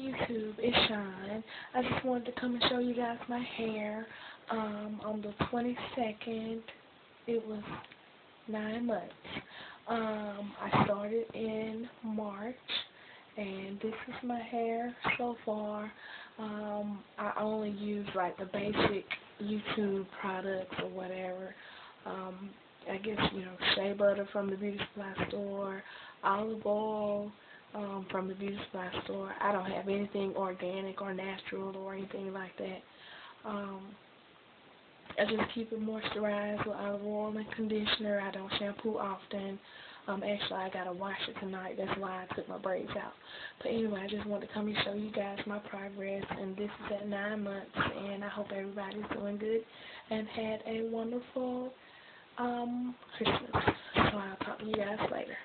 YouTube, it's Shine. I just wanted to come and show you guys my hair. Um, on the 22nd, it was nine months. Um, I started in March, and this is my hair so far. Um, I only use like the basic YouTube products or whatever. Um, I guess, you know, shea butter from the beauty supply store, olive oil, um, from the beauty supply store. I don't have anything organic or natural or anything like that. Um, I just keep it moisturized with olive oil and conditioner. I don't shampoo often. Um, actually, I gotta wash it tonight. That's why I took my braids out. But anyway, I just wanted to come and show you guys my progress. And this is at nine months. And I hope everybody's doing good and had a wonderful um, Christmas. So I'll talk to you guys later.